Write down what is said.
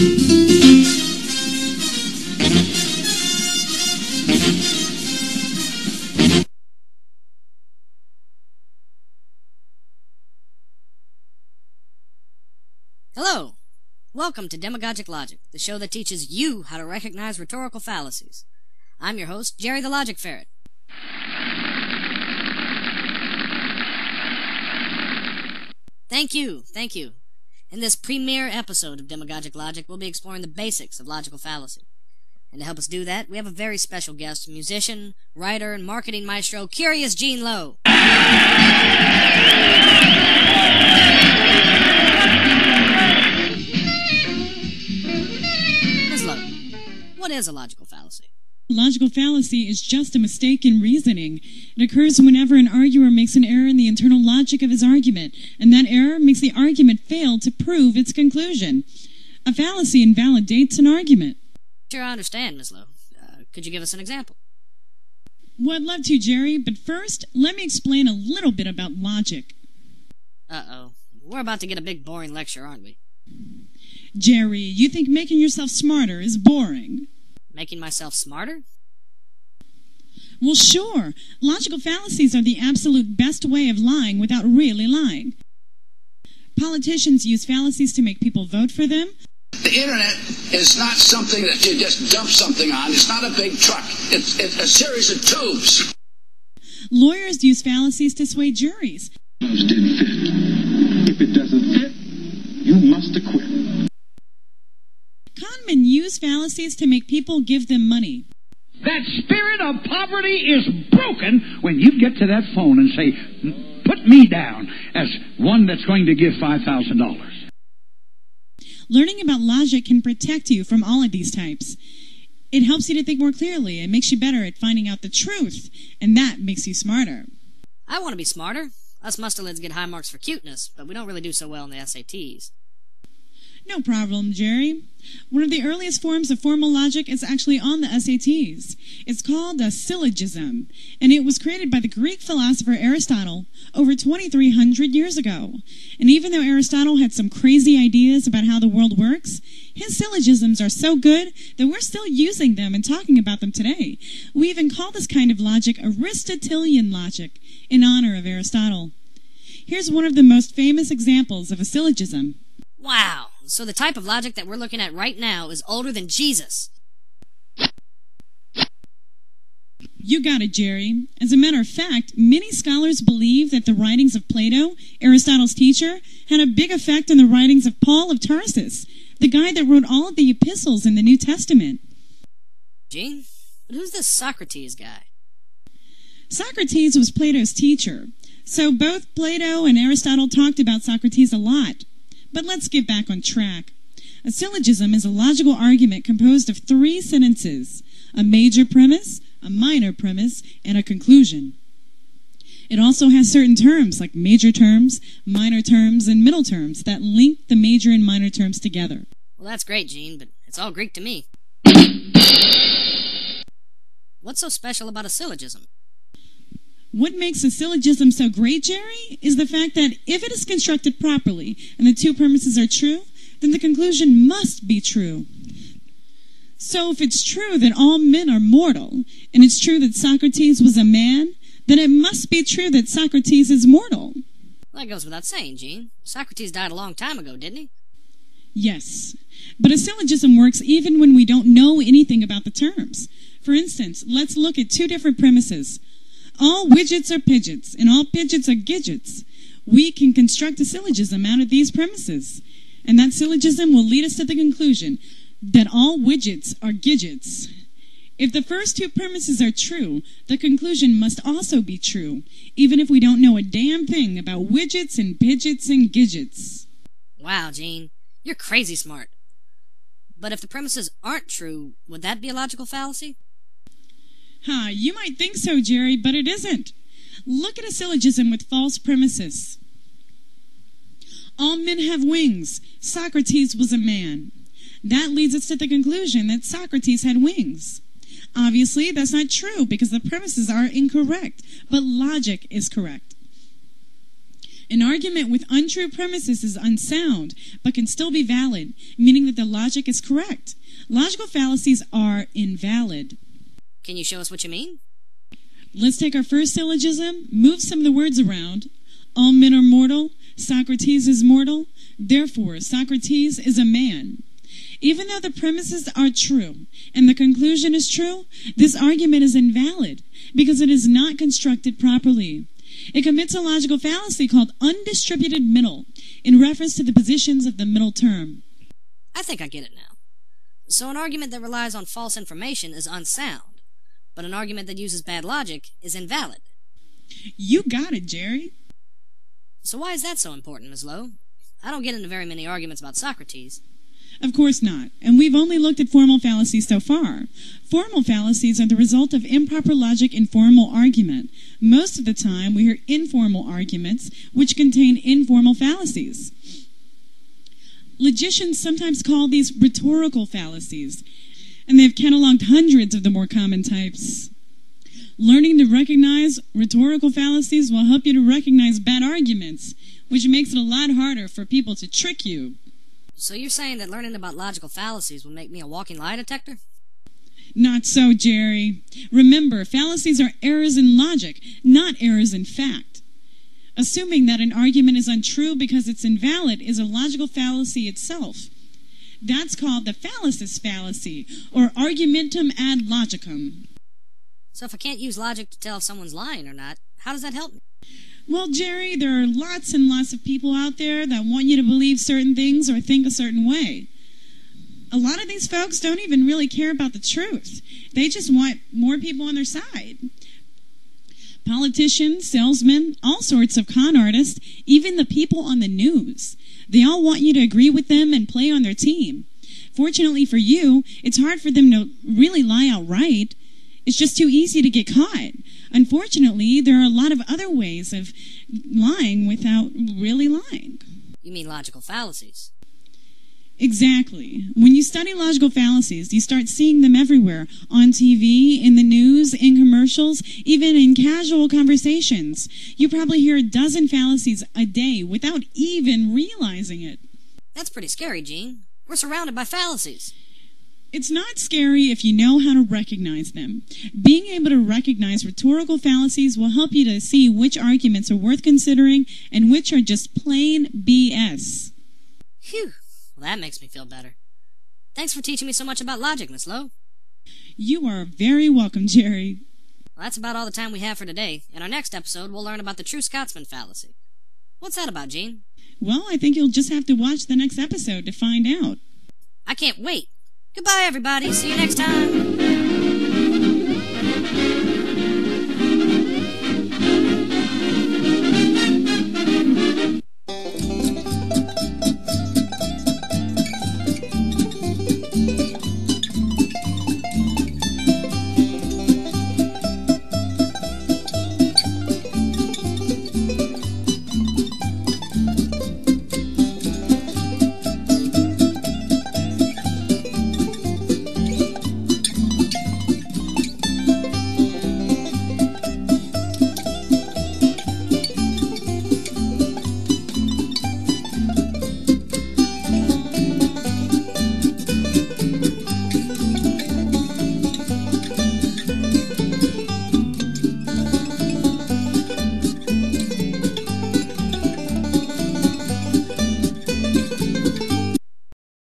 Hello! Welcome to Demagogic Logic, the show that teaches you how to recognize rhetorical fallacies. I'm your host, Jerry the Logic Ferret. Thank you, thank you. In this premiere episode of Demagogic Logic, we'll be exploring the basics of logical fallacy. And to help us do that, we have a very special guest, musician, writer, and marketing maestro, Curious Jean Low. Ms. Low, what is a logical fallacy? Logical fallacy is just a mistake in reasoning. It occurs whenever an arguer makes an error in the internal logic of his argument, and that error makes the argument fail to prove its conclusion. A fallacy invalidates an argument. Sure, I understand, Ms. Low. Uh, could you give us an example? Well, I'd love to, Jerry, but first, let me explain a little bit about logic. Uh oh. We're about to get a big boring lecture, aren't we? Jerry, you think making yourself smarter is boring? Making myself smarter? Well, sure. Logical fallacies are the absolute best way of lying without really lying. Politicians use fallacies to make people vote for them. The internet is not something that you just dump something on. It's not a big truck. It's, it's a series of tubes. Lawyers use fallacies to sway juries. Those didn't fit. If it doesn't fallacies to make people give them money. That spirit of poverty is broken when you get to that phone and say, put me down as one that's going to give $5,000. Learning about logic can protect you from all of these types. It helps you to think more clearly It makes you better at finding out the truth, and that makes you smarter. I want to be smarter. Us mustelids get high marks for cuteness, but we don't really do so well in the SATs. No problem, Jerry. One of the earliest forms of formal logic is actually on the SATs. It's called a syllogism, and it was created by the Greek philosopher Aristotle over 2,300 years ago. And even though Aristotle had some crazy ideas about how the world works, his syllogisms are so good that we're still using them and talking about them today. We even call this kind of logic Aristotelian logic in honor of Aristotle. Here's one of the most famous examples of a syllogism. Wow! So the type of logic that we're looking at right now is older than Jesus. You got it, Jerry. As a matter of fact, many scholars believe that the writings of Plato, Aristotle's teacher, had a big effect on the writings of Paul of Tarsus, the guy that wrote all of the epistles in the New Testament. Jean? But who's this Socrates guy? Socrates was Plato's teacher, so both Plato and Aristotle talked about Socrates a lot. But let's get back on track. A syllogism is a logical argument composed of three sentences a major premise, a minor premise, and a conclusion. It also has certain terms like major terms, minor terms, and middle terms that link the major and minor terms together. Well, that's great, Jean, but it's all Greek to me. What's so special about a syllogism? What makes a syllogism so great, Jerry, is the fact that if it is constructed properly and the two premises are true, then the conclusion must be true. So if it's true that all men are mortal, and it's true that Socrates was a man, then it must be true that Socrates is mortal. Well, that goes without saying, Jean. Socrates died a long time ago, didn't he? Yes. But a syllogism works even when we don't know anything about the terms. For instance, let's look at two different premises. All widgets are pidgets, and all pidgets are gidgets. We can construct a syllogism out of these premises. And that syllogism will lead us to the conclusion that all widgets are gidgets. If the first two premises are true, the conclusion must also be true, even if we don't know a damn thing about widgets and pidgets and gidgets. Wow, Jean. You're crazy smart. But if the premises aren't true, would that be a logical fallacy? Huh, you might think so, Jerry, but it isn't. Look at a syllogism with false premises. All men have wings. Socrates was a man. That leads us to the conclusion that Socrates had wings. Obviously, that's not true because the premises are incorrect, but logic is correct. An argument with untrue premises is unsound, but can still be valid, meaning that the logic is correct. Logical fallacies are invalid. Can you show us what you mean? Let's take our first syllogism, move some of the words around. All men are mortal. Socrates is mortal, therefore Socrates is a man. Even though the premises are true and the conclusion is true, this argument is invalid because it is not constructed properly. It commits a logical fallacy called undistributed middle in reference to the positions of the middle term. I think I get it now. So an argument that relies on false information is unsound, but an argument that uses bad logic is invalid. You got it, Jerry. So why is that so important, Ms. Low? I don't get into very many arguments about Socrates. Of course not. And we've only looked at formal fallacies so far. Formal fallacies are the result of improper logic in formal argument. Most of the time, we hear informal arguments which contain informal fallacies. Logicians sometimes call these rhetorical fallacies, and they've cataloged hundreds of the more common types. Learning to recognize rhetorical fallacies will help you to recognize bad arguments, which makes it a lot harder for people to trick you. So you're saying that learning about logical fallacies will make me a walking lie detector? Not so, Jerry. Remember, fallacies are errors in logic, not errors in fact. Assuming that an argument is untrue because it's invalid is a logical fallacy itself. That's called the fallacis fallacy, or argumentum ad logicam. So if I can't use logic to tell if someone's lying or not, how does that help me? Well, Jerry, there are lots and lots of people out there that want you to believe certain things or think a certain way. A lot of these folks don't even really care about the truth. They just want more people on their side. Politicians, salesmen, all sorts of con artists, even the people on the news. They all want you to agree with them and play on their team. Fortunately for you, it's hard for them to really lie outright. It's just too easy to get caught. Unfortunately, there are a lot of other ways of lying without really lying. You mean logical fallacies? Exactly. When you study logical fallacies, you start seeing them everywhere on TV, in the news, in commercials, even in casual conversations. You probably hear a dozen fallacies a day without even realizing it. That's pretty scary, Jean. We're surrounded by fallacies. It's not scary if you know how to recognize them. Being able to recognize rhetorical fallacies will help you to see which arguments are worth considering and which are just plain BS. Phew. Well, that makes me feel better. Thanks for teaching me so much about logic, Miss Low. You are very welcome, Jerry. Well, that's about all the time we have for today. In our next episode, we'll learn about the true Scotsman fallacy. What's that about, Jean? Well, I think you'll just have to watch the next episode to find out. I can't wait. Goodbye, everybody. See you next time.